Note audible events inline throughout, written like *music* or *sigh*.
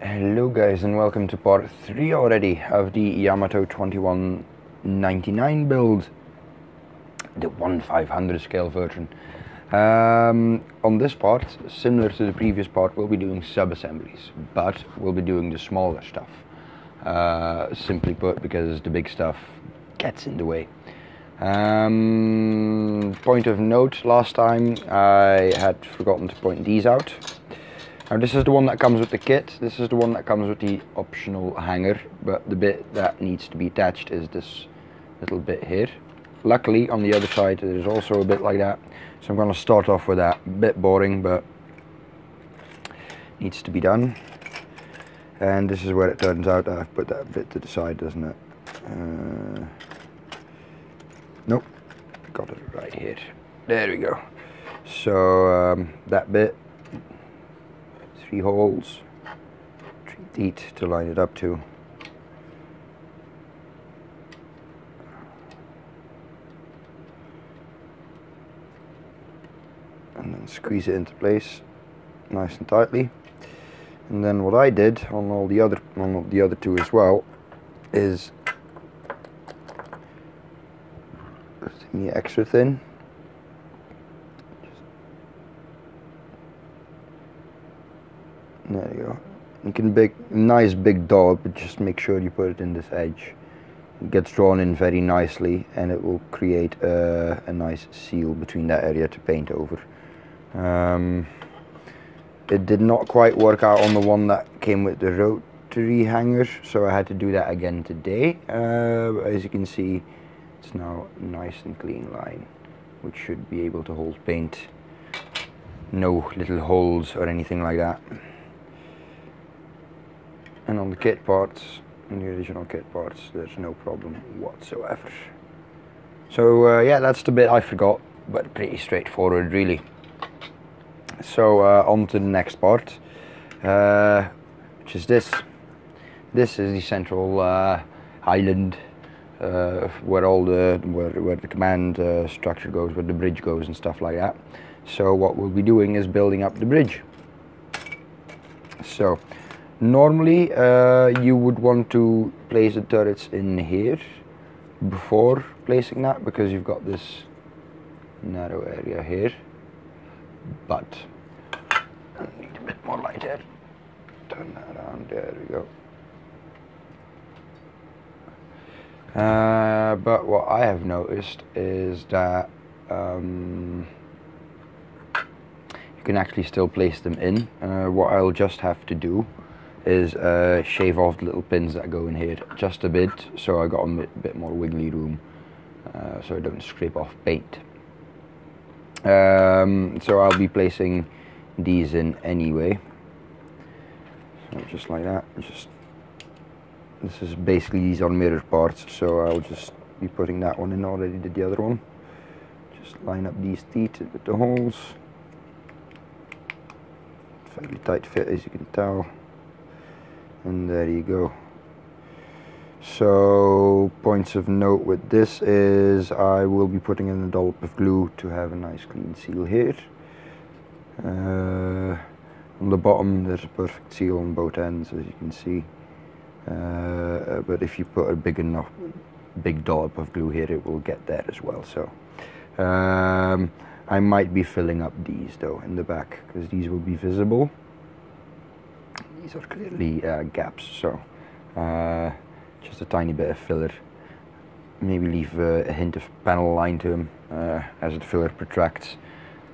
Hello guys and welcome to part 3 already of the Yamato 2199 build. The 1500 scale version. Um, on this part, similar to the previous part, we'll be doing sub-assemblies, but we'll be doing the smaller stuff. Uh, simply put, because the big stuff gets in the way. Um, point of note, last time I had forgotten to point these out. Now this is the one that comes with the kit, this is the one that comes with the optional hangar, but the bit that needs to be attached is this little bit here. Luckily on the other side there's also a bit like that, so I'm going to start off with that. Bit boring but needs to be done. And this is where it turns out I've put that bit to the side, doesn't it? Uh, nope, got it right here. There we go. So um, that bit three holes, three teeth to line it up to. And then squeeze it into place nice and tightly. And then what I did on all the other on the other two as well is me extra thin There you go. You can make nice big dollop, but just make sure you put it in this edge. It gets drawn in very nicely and it will create a, a nice seal between that area to paint over. Um, it did not quite work out on the one that came with the rotary hangar, so I had to do that again today. Uh, as you can see, it's now nice and clean line, which should be able to hold paint. No little holes or anything like that and on the kit parts on the original kit parts there's no problem whatsoever. So uh, yeah that's the bit I forgot but pretty straightforward really. So uh, on to the next part uh, which is this. This is the central uh, island uh, where all the where, where the command uh, structure goes where the bridge goes and stuff like that. So what we'll be doing is building up the bridge. So Normally uh, you would want to place the turrets in here before placing that because you've got this narrow area here. But I need a bit more light here. Turn that around there we go. Uh, but what I have noticed is that um, you can actually still place them in. Uh, what I'll just have to do is uh, shave off the little pins that go in here just a bit so I got a bit, bit more wiggly room uh, so I don't scrape off paint. Um, so I'll be placing these in anyway. So just like that. Just this is basically these are mirror parts, so I'll just be putting that one in already did the other one. Just line up these teeth with the holes. Fairly tight fit as you can tell and there you go. So points of note with this is I will be putting in a dollop of glue to have a nice clean seal here. Uh, on the bottom there's a perfect seal on both ends as you can see. Uh, but if you put a big enough big dollop of glue here it will get there as well. So um, I might be filling up these though in the back because these will be visible these are clearly uh, gaps so uh, just a tiny bit of filler. Maybe leave uh, a hint of panel line to them uh, as the filler protracts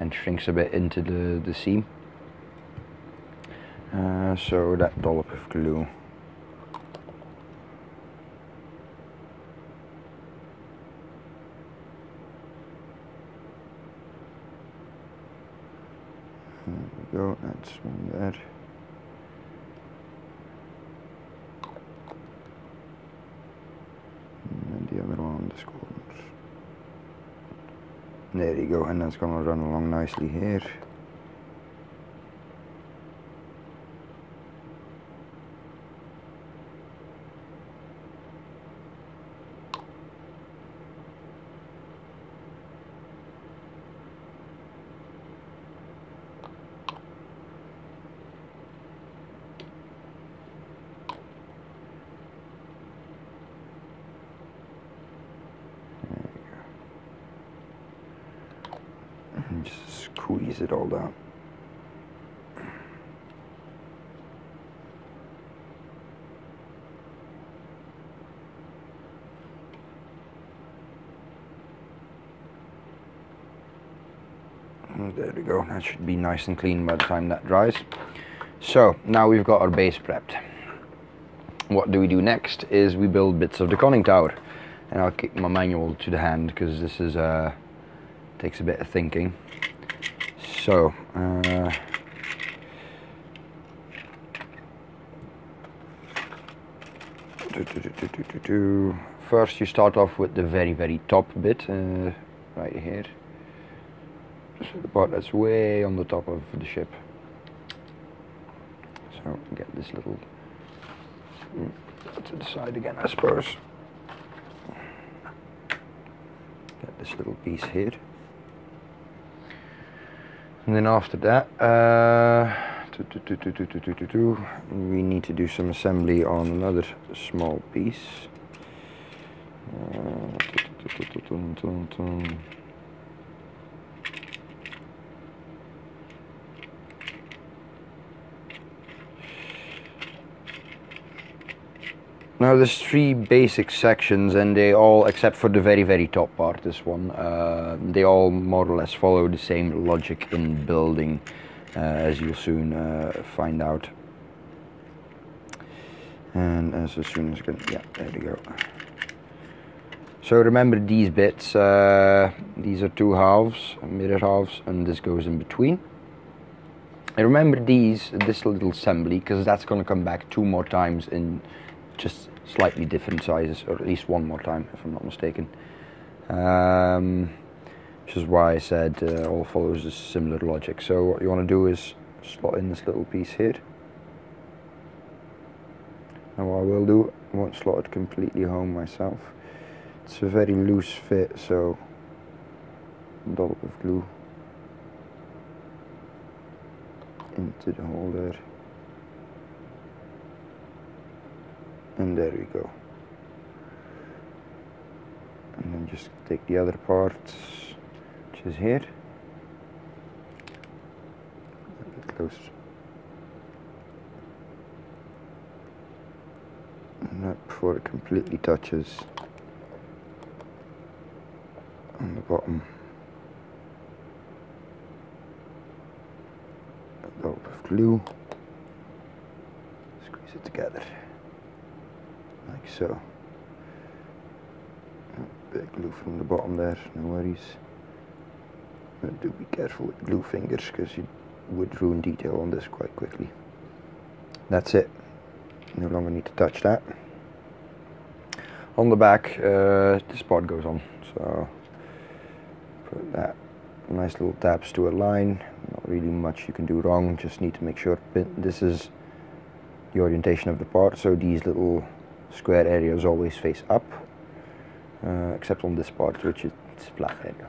and shrinks a bit into the, the seam. Uh, so that dollop of glue. Go, that's one there. the other one on the corners. There you go, and that's going to run along nicely here. squeeze it all down. There we go, should be nice and clean by the time that dries. So, now we've got our base prepped. What do we do next is we build bits of the conning tower. And I'll keep my manual to the hand because this is uh, takes a bit of thinking. So, uh, First you start off with the very very top bit, uh, right here part that's way on the top of the ship. So get this little mm, to the side again, I suppose. Get this little piece here. And then after that, uh, we need to do some assembly on another small piece. Uh, Now there's three basic sections and they all, except for the very very top part, this one, uh, they all more or less follow the same logic in building uh, as you'll soon uh, find out. And as soon as, can, yeah, there we go. So remember these bits, uh, these are two halves, mirror halves, and this goes in between. And remember these, this little assembly, because that's going to come back two more times in just slightly different sizes, or at least one more time, if I'm not mistaken. Um, which is why I said uh, all follows a similar logic. So what you want to do is slot in this little piece here. Now what I will do, I won't slot it completely home myself. It's a very loose fit, so dollop of glue into the hole there. And there we go. And then just take the other part which is here. A bit closer and that before it completely touches on the bottom. A little bit of glue. Squeeze it together like so. Bit glue from the bottom there, no worries. But do be careful with glue fingers because you would ruin detail on this quite quickly. That's it. No longer need to touch that. On the back, uh, this part goes on. So put that nice little tabs to align. Not really much you can do wrong. Just need to make sure this is the orientation of the part. So these little square areas always face up uh, except on this part which is flat area.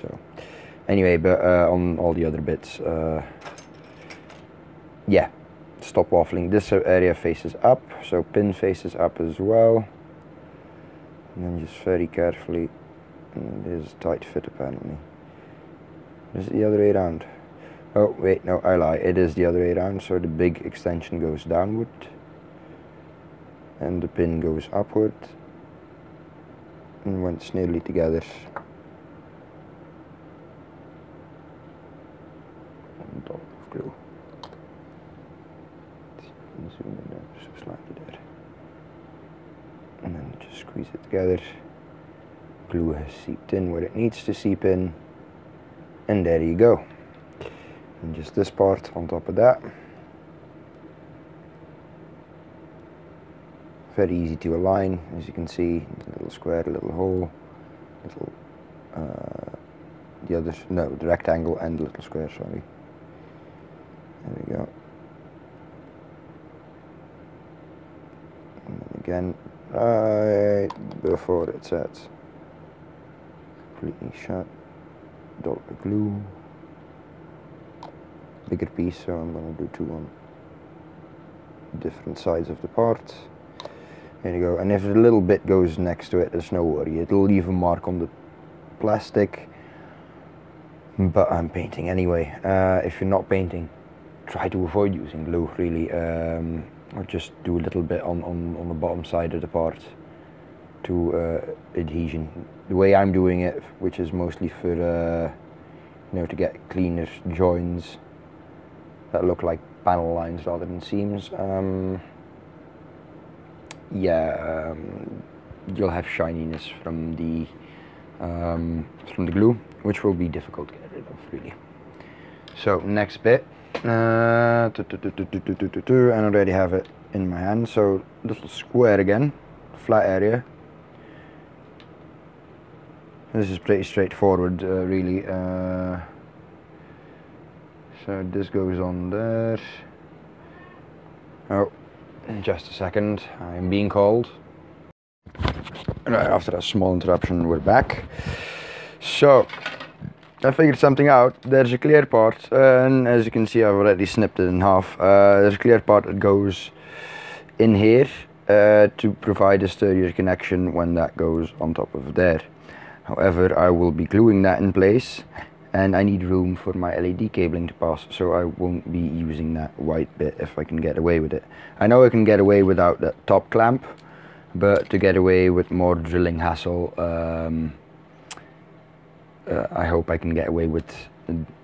So anyway but uh, on all the other bits uh, yeah stop waffling. This area faces up so pin faces up as well. And then just very carefully it is tight fit apparently. Is it the other way around? Oh wait no I lie. It is the other way around so the big extension goes downward and the pin goes upward and when it's nearly together. And dot of glue zoom in there so slightly there. And then just squeeze it together. Glue has seeped in where it needs to seep in. And there you go. And just this part on top of that very easy to align. As you can see a little square a little hole little uh, the other no the rectangle and the little square sorry. There we go. And again right before it sets. Completely shut. Dot glue. Bigger piece so I'm going to do two on different sides of the part there you go. And if a little bit goes next to it, there's no worry. It'll leave a mark on the plastic. but I'm painting anyway. Uh, if you're not painting, try to avoid using glue really, um, or just do a little bit on, on, on the bottom side of the part to uh, adhesion. The way I'm doing it, which is mostly for uh, you know to get cleaner joins that look like panel lines rather than seams. Um, yeah, um, you'll have shininess from the um, from the glue, which will be difficult to get rid of really. So next bit, uh, and already have it in my hand. So little square again, flat area. This is pretty straightforward, uh, really. Uh, so this goes on there. Oh, just a second, I'm being called. Right, after that small interruption, we're back. So, I figured something out. There's a clear part, and as you can see, I've already snipped it in half. Uh, there's a clear part that goes in here uh, to provide a sturdier connection when that goes on top of there. However, I will be gluing that in place and I need room for my LED cabling to pass so I won't be using that white bit if I can get away with it. I know I can get away without that top clamp but to get away with more drilling hassle um, uh, I hope I can get away with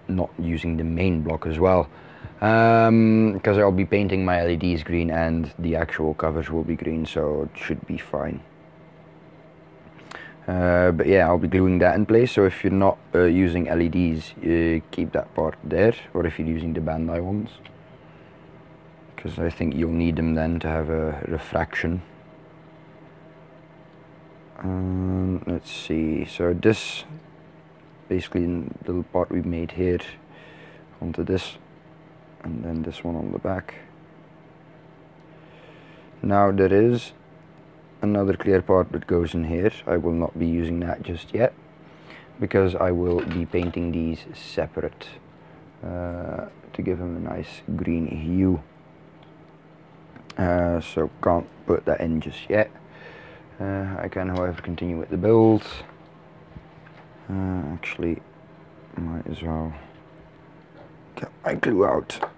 not using the main block as well because um, I'll be painting my LEDs green and the actual covers will be green so it should be fine. Uh, but yeah, I'll be gluing that in place. So if you're not uh, using LEDs, uh, keep that part there. Or if you're using the Bandai ones. Because I think you'll need them then to have a refraction. Um, let's see. So this, basically the little part we made here onto this. And then this one on the back. Now there is another clear part that goes in here. I will not be using that just yet because I will be painting these separate uh, to give them a nice green hue. Uh, so can't put that in just yet. Uh, I can however continue with the build. Uh, actually might as well get my glue out.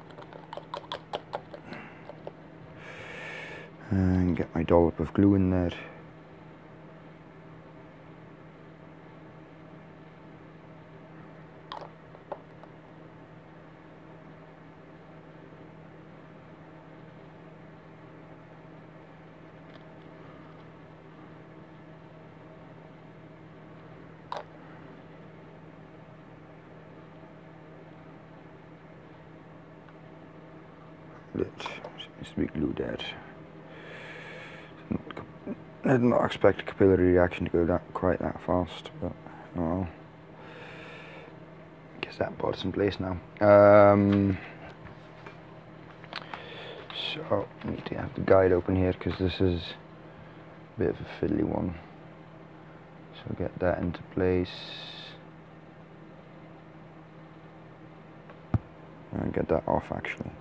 And get my dollop of glue in there. Needs to be glued there. I did not expect a capillary reaction to go that quite that fast, but oh well. Guess that part's in place now. Um, so I need to have the guide open here because this is a bit of a fiddly one. So get that into place. And get that off actually.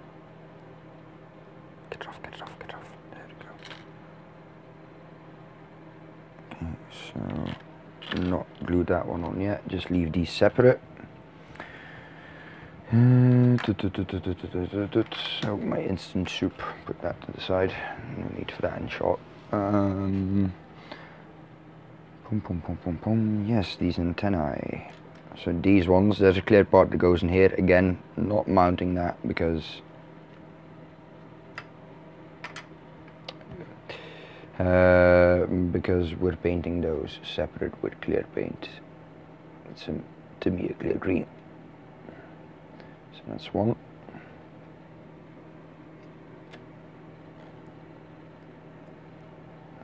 so not glued that one on yet. Just leave these separate. So my instant soup. Put that to the side. No need for that in shot um, pum, pum, pum, pum, pum. yes these antennae. So these ones there's a clear part that goes in here. Again not mounting that because uh, because we're painting those separate with clear paint. It's a, to me a clear green. So that's one.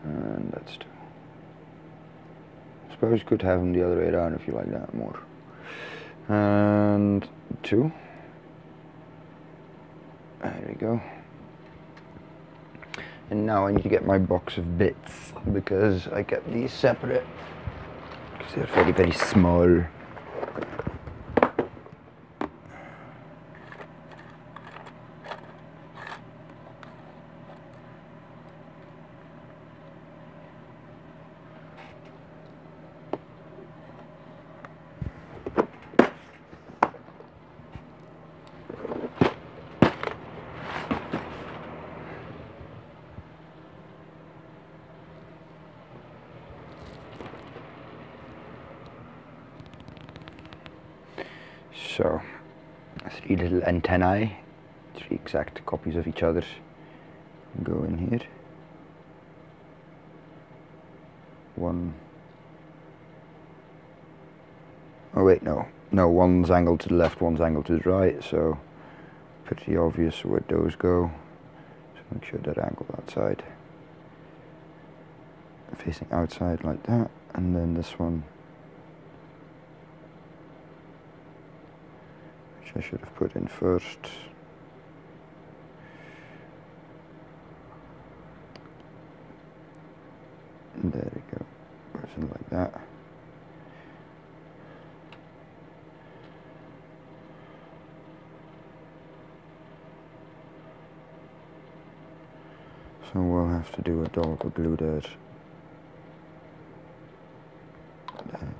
And that's two. I suppose you could have them the other way around if you like that more. And two. There we go. And now I need to get my box of bits because I kept these separate because they're very, very small. So three little antennae, three exact copies of each other go in here. One. Oh wait, no. No, one's angled to the left, one's angled to the right, so pretty obvious where those go. So make sure that angle outside. Facing outside like that, and then this one which I should have put in first. There we go, something like that. So we'll have to do a dollop glue there. There.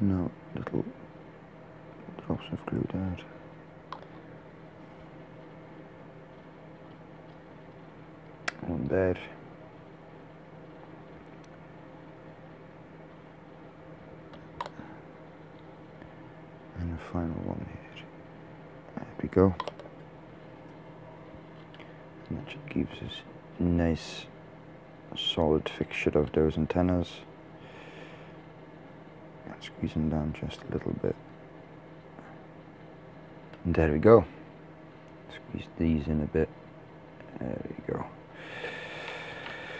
No, little drops of glue there. One there. And the final one here. There we go. And that should give us a nice solid fixture of those antennas. And squeeze them down just a little bit. And there we go. Squeeze these in a bit. There we go.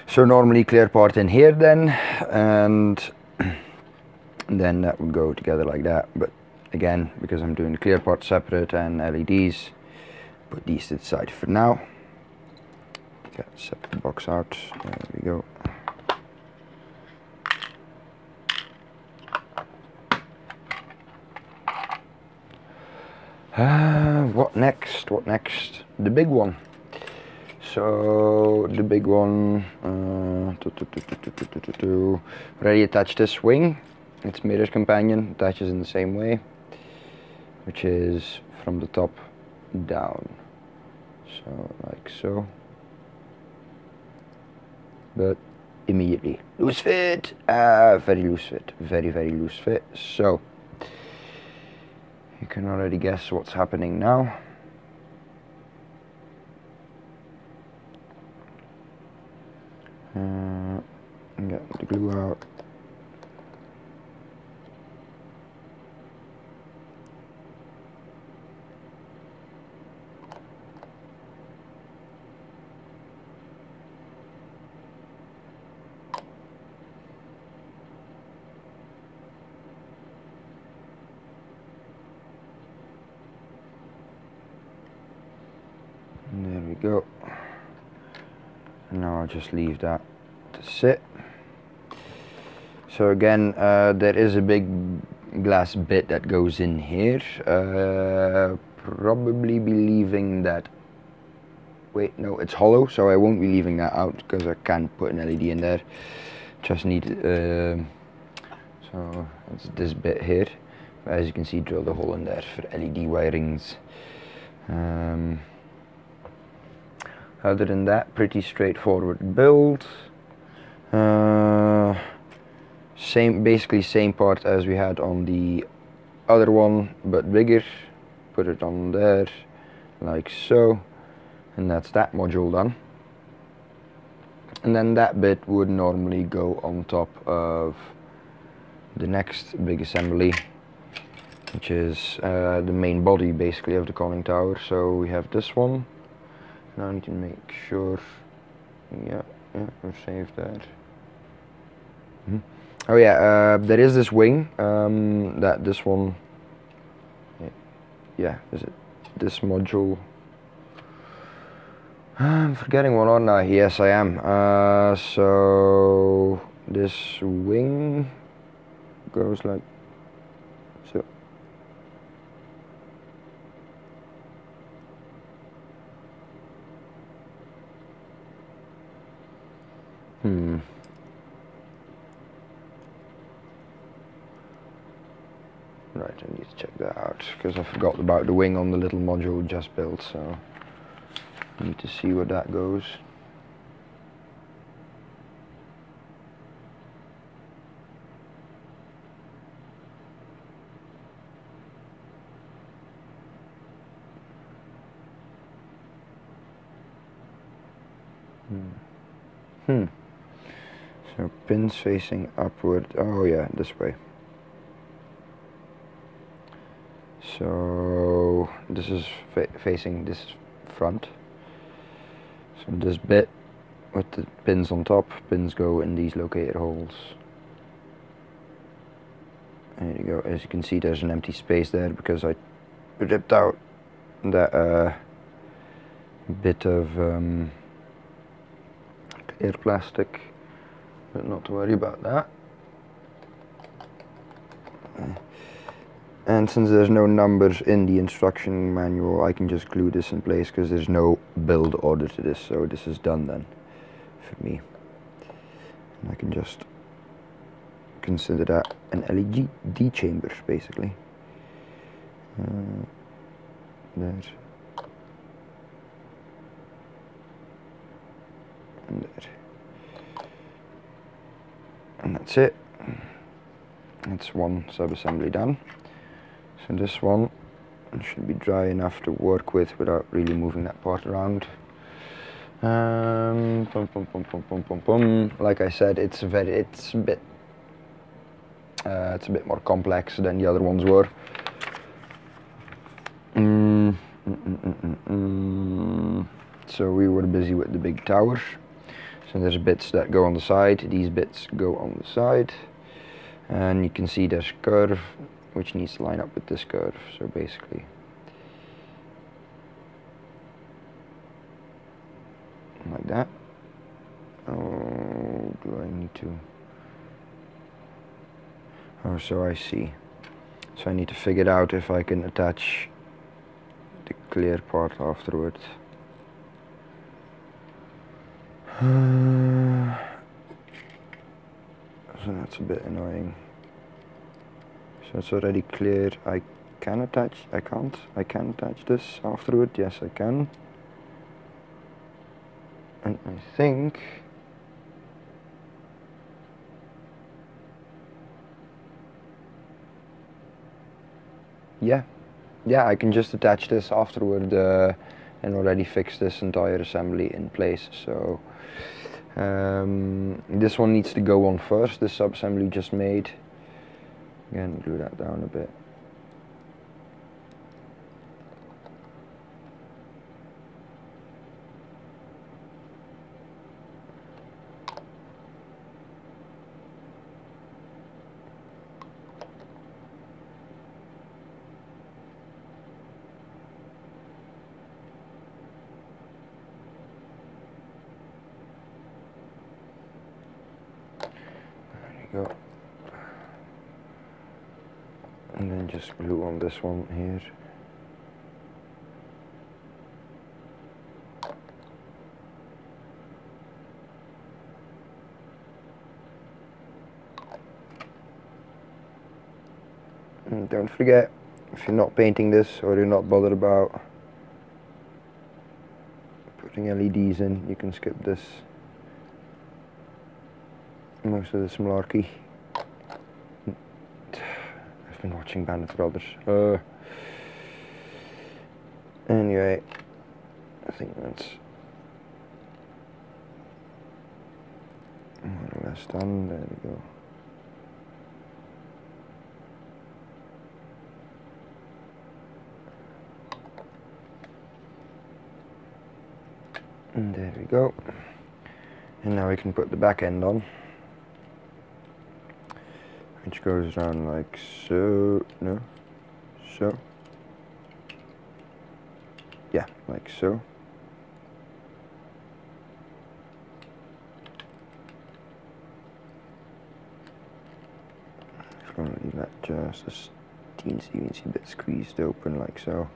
So normally clear part in here then, and *clears throat* then that would go together like that. But again, because I'm doing the clear part separate and LEDs, put these to the side for now. Get separate box out. There we go. Uh, what next? What next? The big one. So the big one. Already attached this wing. Its mirror companion attaches in the same way, which is from the top down. So like so. But immediately loose fit. Uh, very loose fit. Very very loose fit. So. You can already guess what's happening now. Uh, get the glue out. And there we go. And now I'll just leave that to sit. So again, uh, there is a big glass bit that goes in here. Uh, probably be leaving that. Wait, no, it's hollow, so I won't be leaving that out because I can't put an LED in there. Just need, uh, so it's this bit here. As you can see, drill a hole in there for LED wirings. Um, other than that, pretty straightforward build. Uh, same, basically same part as we had on the other one, but bigger. Put it on there, like so. And that's that module done. And then that bit would normally go on top of the next big assembly, which is uh, the main body basically of the conning tower. So we have this one now I need to make sure, yeah, yeah, we're safe there. Mm -hmm. Oh yeah, uh, there is this wing, um, that this one, yeah, is it this module? *sighs* I'm forgetting one on now, yes I am. Uh, so, this wing goes like Hmm. Right, I need to check that out because I forgot about the wing on the little module just built, so need to see where that goes. Hmm. Hmm. Pins facing upward. Oh yeah, this way. So this is fa facing this front. So this bit with the pins on top, pins go in these located holes. There you go. As you can see, there's an empty space there because I ripped out that uh, bit of um, clear plastic, but not to worry about that. And since there's no numbers in the instruction manual, I can just glue this in place because there's no build order to this, so this is done then for me. And I can just consider that an LED chamber basically. Uh, there. And there. And that's it. That's one sub-assembly done. So this one should be dry enough to work with without really moving that part around. Um, like I said, it's a very, it's a bit uh, it's a bit more complex than the other ones were. Mm, mm, mm, so we were busy with the big tower. So there's bits that go on the side, these bits go on the side. And you can see there's curve, which needs to line up with this curve. So basically, like that. Oh, do I need to? Oh, so I see. So I need to figure out if I can attach the clear part afterwards. Uh, so that's a bit annoying. So it's already clear. I can attach, I can't, I can attach this afterward. Yes, I can. And I think yeah yeah I can just attach this afterward uh, and already fixed this entire assembly in place so um, this one needs to go on first. This sub-assembly just made. Again glue that down a bit go. And then just glue on this one here. And don't forget, if you're not painting this or you're not bothered about putting LEDs in, you can skip this most of this malarkey. Been watching Band of Brothers. Uh, anyway, I think that's more or less done. There we go. And there we go. And now we can put the back end on which goes down like so, no, so, yeah, like so. Just gonna leave that just a teensy weensy bit squeezed open like so.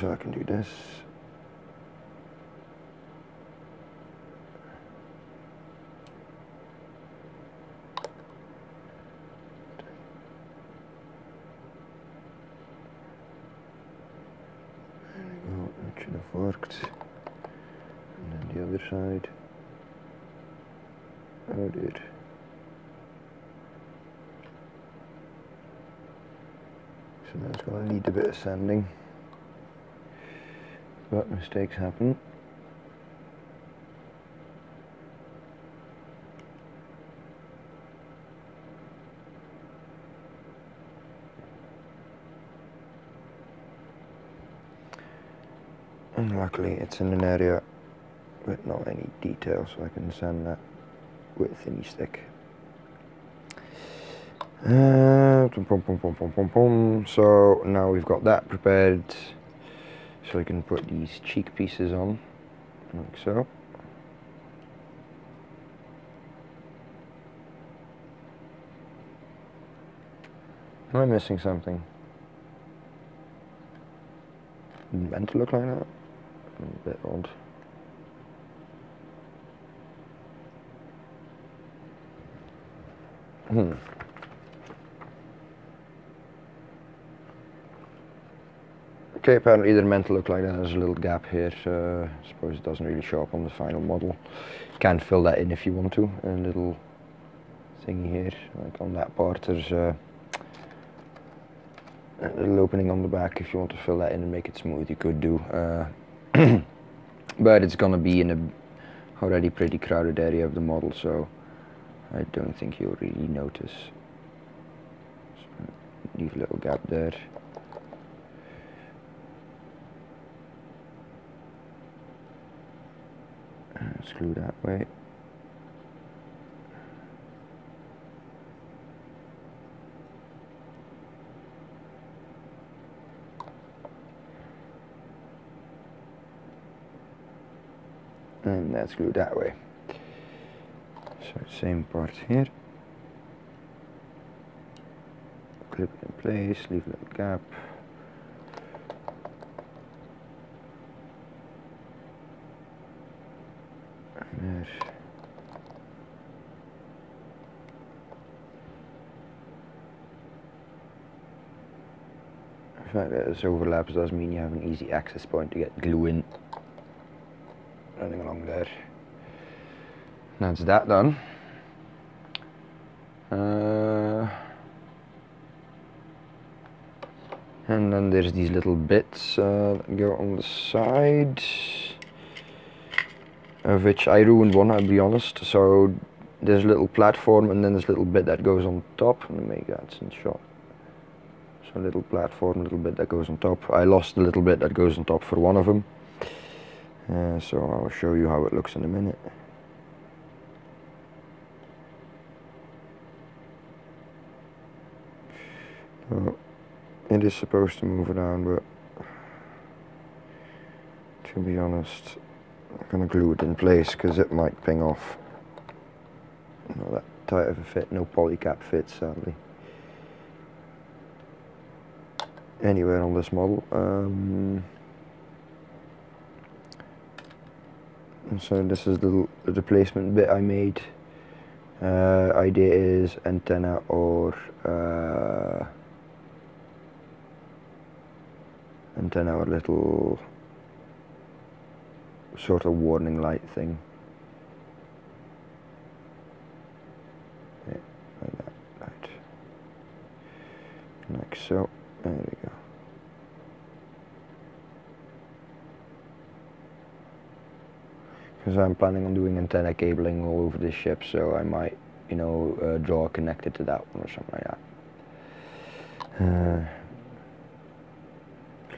So I can do this. a bit of sanding. But mistakes happen. And luckily it's in an area with not any detail so I can sand that with any stick. Uh, so now we've got that prepared so we can put these cheek pieces on like so. Am I missing something? Meant to look like that? A bit odd. Hmm. Okay, apparently they're meant to look like that. There's a little gap here. Uh, I suppose it doesn't really show up on the final model. You can fill that in if you want to. A little thingy here, like on that part. There's uh, a little opening on the back. If you want to fill that in and make it smooth, you could do. Uh, *coughs* but it's gonna be in a already pretty crowded area of the model, so I don't think you'll really notice. So leave a little gap there. Uh, screw that way. And that's glued that way. So same part here. Clip it in place, leave a little gap. There. Fact, this overlaps does mean you have an easy access point to get glue in. Running along there. That's that done. Uh, and then there's these little bits uh, that go on the side of which I ruined one, I'll be honest. So there's a little platform and then a little bit that goes on top. Let me make that in shot. So a little platform, a little bit that goes on top. I lost a little bit that goes on top for one of them. Uh, so I'll show you how it looks in a minute. So it is supposed to move around, but to be honest, I'm going to glue it in place because it might ping off. Not that tight of a fit, no polycap fit sadly. Anywhere on this model. Um, so this is the, the replacement bit I made. Uh, idea is antenna or uh, antenna or little sort of warning light thing. Yeah, like that, right. Like so, there we go. Because I'm planning on doing antenna cabling all over the ship, so I might, you know, uh, draw connected to that one or something like that. Uh,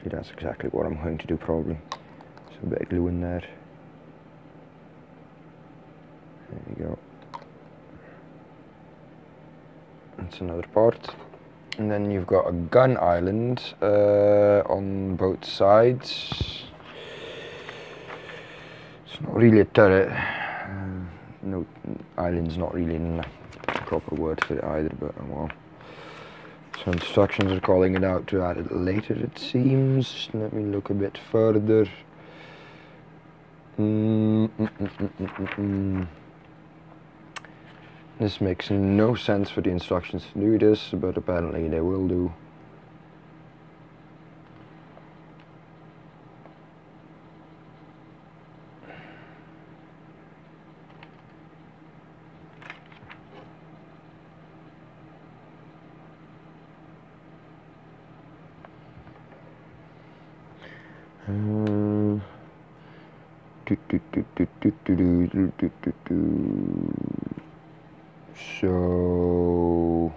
that's exactly what I'm going to do probably a bit of glue in there. There you go. That's another part. And then you've got a gun island uh, on both sides. Not really a turret. Uh, no, island's not really a proper word for it either, but uh, well. So instructions are calling it out to add it later, it seems. Let me look a bit further. Mm, mm, mm, this makes no sense for the instructions to do this, but apparently they will do. So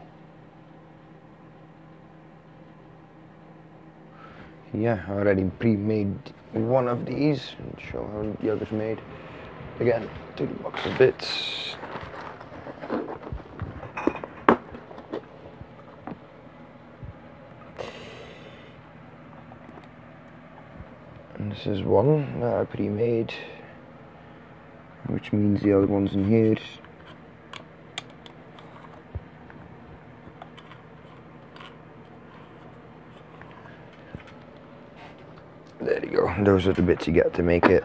yeah, I already pre-made one of these and show how the other's made. Again, to the box of bits. And this is one that I pre-made which means the other one's in here. There you go. Those are the bits you get to make it.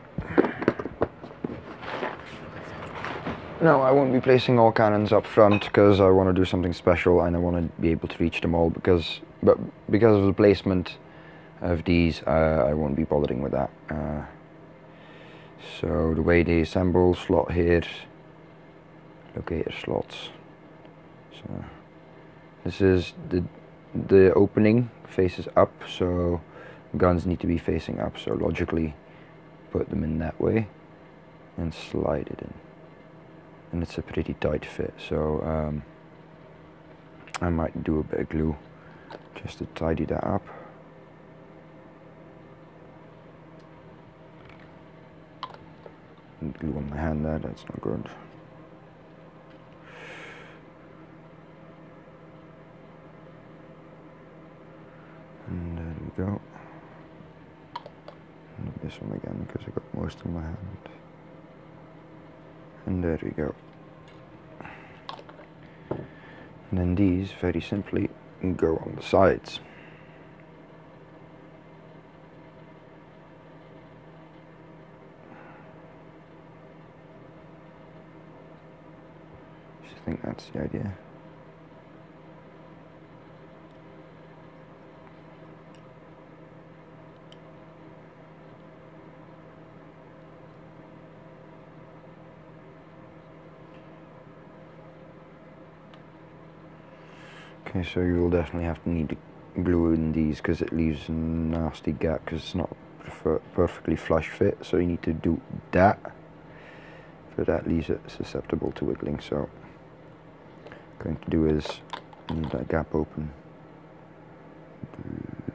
No, I won't be placing all cannons up front because I want to do something special and I want to be able to reach them all because, but because of the placement of these, uh, I won't be bothering with that. Uh, so the way they assemble, slot here, locator slots. So this is the the opening faces up, so guns need to be facing up. So logically, put them in that way and slide it in. And it's a pretty tight fit, so um, I might do a bit of glue just to tidy that up. Glue on my hand there, that's not good. And there we go. And this one again because I got most in my hand. And there we go. And then these very simply go on the sides. I think that's the idea. Okay, so you will definitely have to need to glue in these because it leaves a nasty gap because it's not perfectly flush fit. So you need to do that. For that leaves it susceptible to wiggling. So going to do is leave that gap open.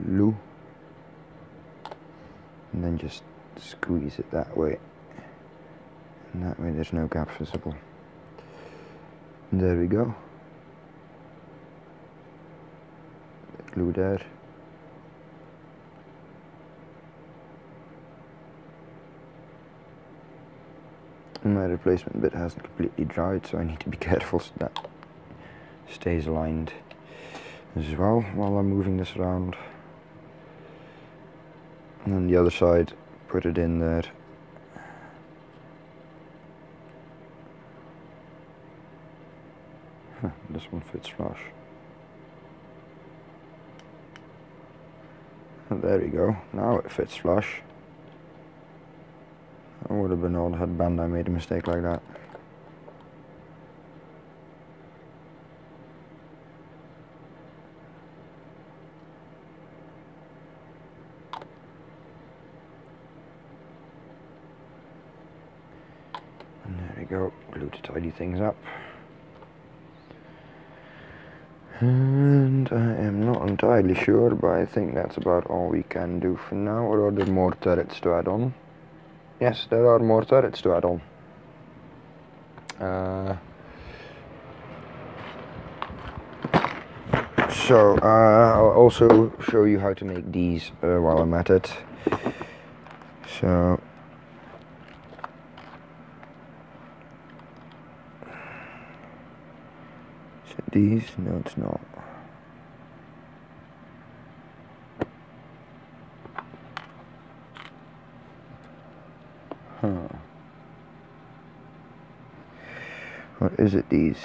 Glue. And then just squeeze it that way. And that way there's no gap visible. And there we go. glue there. my replacement bit hasn't completely dried so I need to be *laughs* careful so that stays aligned as well while I'm moving this around and then the other side put it in there this one fits flush And There we go. Now it fits flush. That would have been odd had Bandai made a mistake like that. And there we go, glue to tidy things up. And I am not entirely sure, but I think that's about all we can do for now. Or are there more turrets to add on? Yes, there are more turrets to add on. Uh, so, uh, I'll also show you how to make these uh, while I'm at it. So, these? No, it's not. Huh. What is it, these?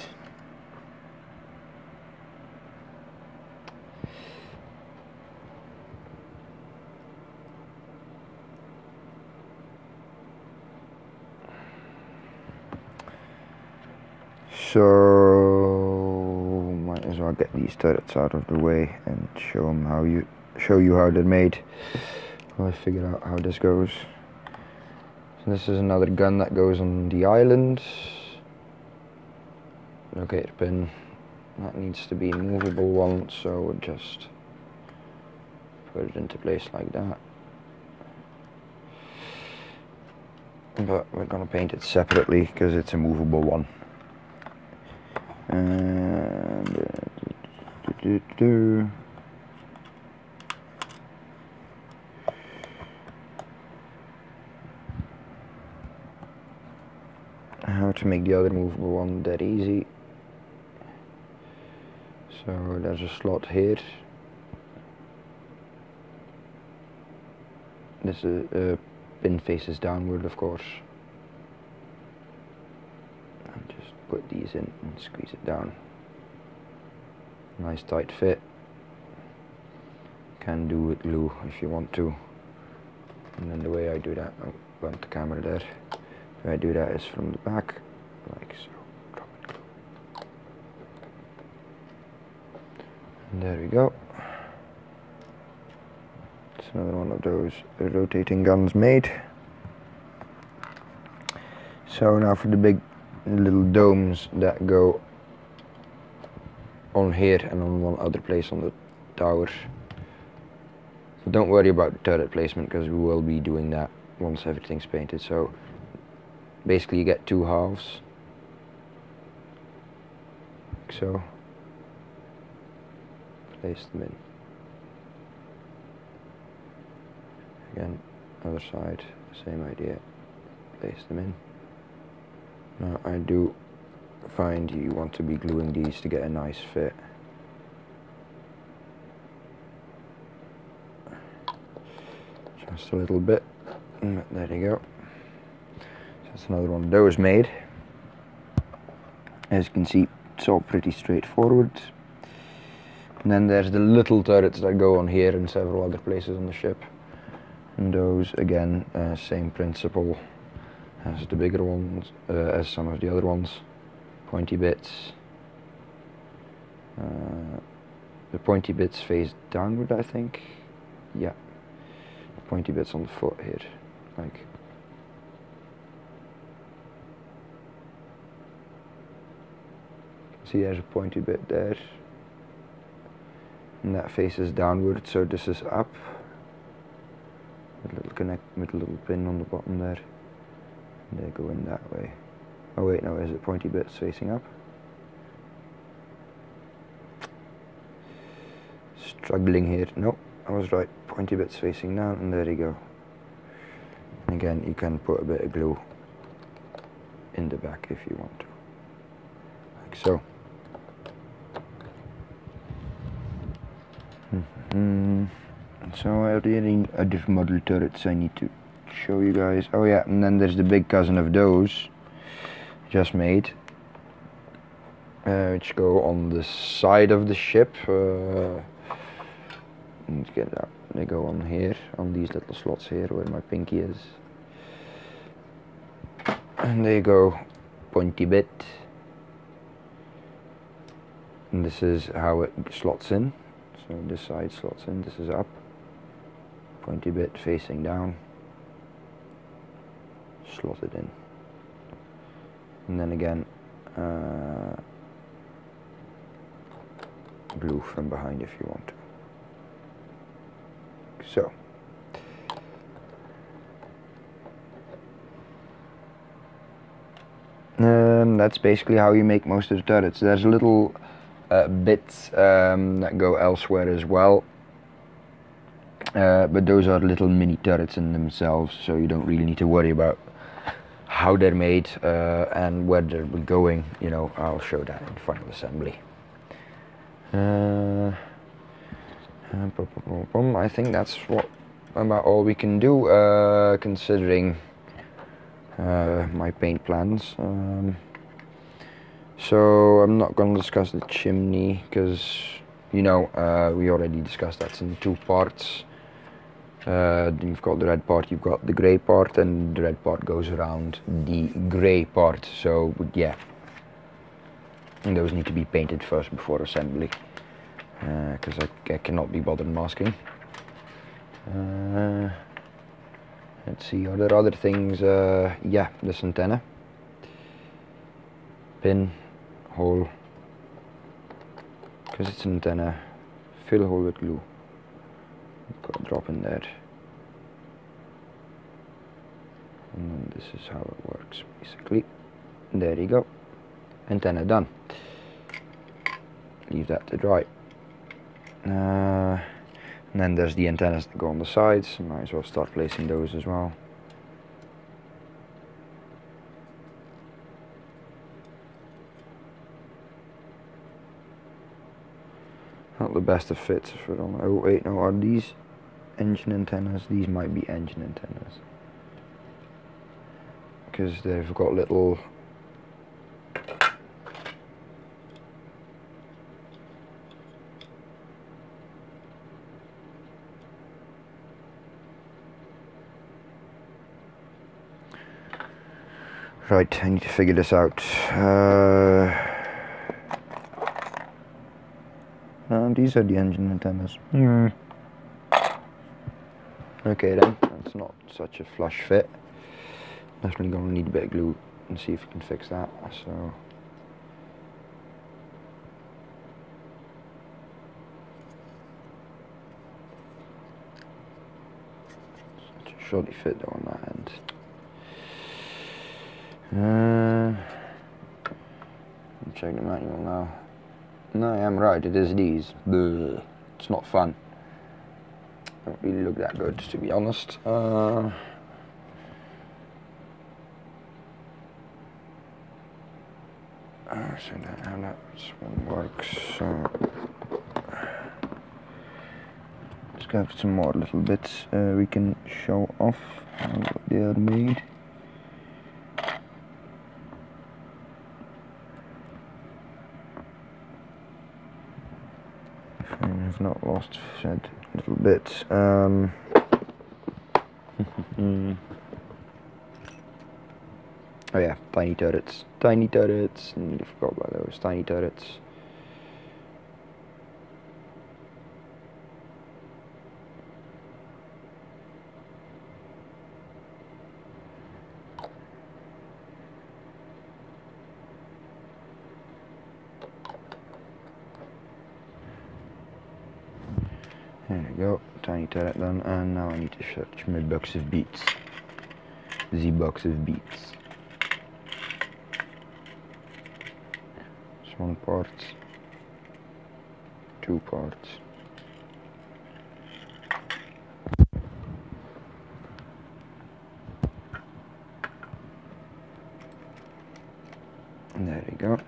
So I'll get these turrets out of the way and show them how you show you how they're made. While I figure out how this goes. So this is another gun that goes on the island. Locator pin. That needs to be a movable one, so just put it into place like that. But we're to paint it separately because it's a movable one. And uh, do, do, do, how to make the other movable one that easy. So there's a slot here. This is, uh, pin faces downward of course. And just put these in and squeeze it down. Nice tight fit. Can do with glue if you want to. And then the way I do that, I'll bump the camera there way I do that is from the back like so and there we go it's another one of those rotating guns made. So now for the big little domes that go on here and on one other place on the tower. So don't worry about the turret placement because we will be doing that once everything's painted. So basically you get two halves. Like so. Place them in. Again, other side, same idea. Place them in. Now I do find you want to be gluing these to get a nice fit. Just a little bit. Mm, there you go. That's another one. Of those made. As you can see, it's all pretty straightforward. And then there's the little turrets that go on here and several other places on the ship. And those again uh, same principle as the bigger ones uh, as some of the other ones. Pointy bits. Uh, the pointy bits face downward I think. Yeah. Pointy bits on the foot here like see there's a pointy bit there. And that faces downward so this is up. A little connect with a little pin on the bottom there. And they go in that way. Oh wait no is it pointy bits facing up. Struggling here. No I was right. Pointy bits facing down and there you go. And again you can put a bit of glue in the back if you want to. Like so mm. So are there any other model turrets I need to show you guys? Oh yeah, and then there's the big cousin of those just made. Uh, which go on the side of the ship. Uh, let's get it out. They go on here, on these little slots here where my pinky is. And they go pointy bit. And this is how it slots in. So this side slots in, this is up pointy bit facing down, slot it in. And then again, uh, glue from behind if you want to. So. That's basically how you make most of the turrets. There's a little bits um, that go elsewhere as well. Uh, but those are little mini turrets in themselves, so you don't really need to worry about how they're made uh, and where they're going. You know, I'll show that in final assembly. Uh, I think that's what about all we can do, uh, considering uh, my paint plans. Um, so I'm not going to discuss the chimney because you know uh, we already discussed that in two parts. Uh, you've got the red part, you've got the grey part, and the red part goes around the grey part. So yeah, and those need to be painted first before assembly, because uh, I, I, cannot be bothered masking. Uh, let's see, are there other things? Uh, yeah, this antenna, pin, hole, because it's an antenna, fill hole with glue. got a drop in there. And then this is how it works basically. There you go. Antenna done. Leave that to dry. Uh, and then there's the antennas that go on the sides. Might as well start placing those as well. Not the best of fits for them. Oh wait, no, are these engine antennas? These might be engine antennas. Because they've got little Right, I need to figure this out. Uh, no, these are the engine antennas. Hmm. Okay then, that's not such a flush fit. Definitely gonna need a bit of glue and see if we can fix that. So. Such a shoddy fit though on that end. Uh, check the manual now. No, I am right, it is these. Bleh. It's not fun. Don't really look that good, to be honest. Uh, uh, so that how that one works. So let's go some more little bits uh, we can show off how they are made. I've not lost said little bit. Um, *laughs* oh yeah, tiny turrets. Tiny turrets. And I forgot about those tiny turrets. There we turret done, and now I need to search my box of beats. The box of beats. It's one part, two parts. There we go.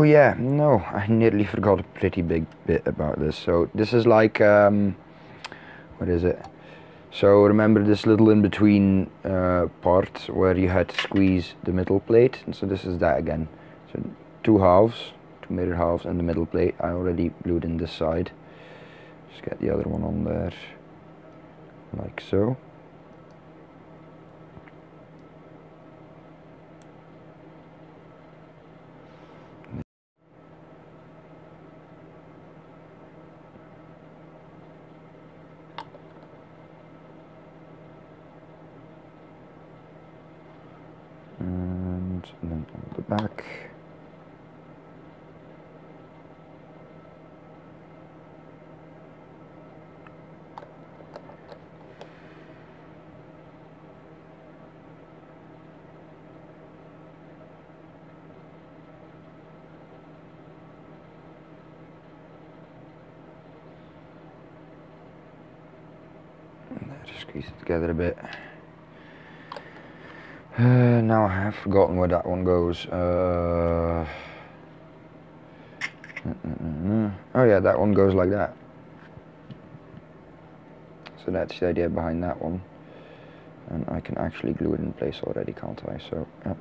Oh yeah, no, I nearly forgot a pretty big bit about this. So this is like, um, what is it? So remember this little in-between uh, part where you had to squeeze the middle plate? And so this is that again. So two halves, two mirror halves and the middle plate. I already glued in this side. Just get the other one on there, like so. and then on the back. Squeeze it together a bit. Uh, now I have forgotten where that one goes. Uh, oh yeah, that one goes like that. So that's the idea behind that one. And I can actually glue it in place already, can't I? So, yeah,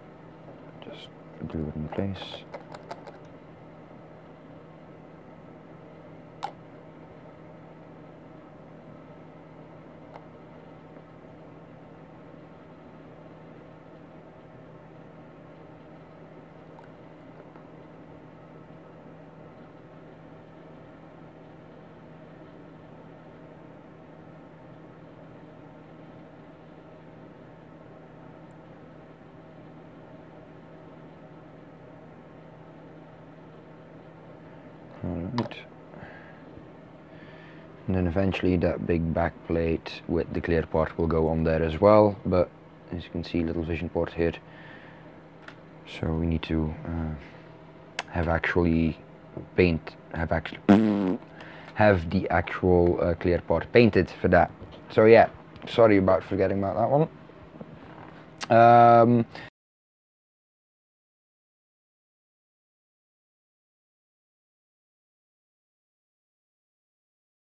just glue it in place. Alright. and then eventually that big back plate with the clear part will go on there as well but as you can see little vision port here. So we need to uh, have actually paint have actually have the actual uh, clear part painted for that. So yeah sorry about forgetting about that one. Um,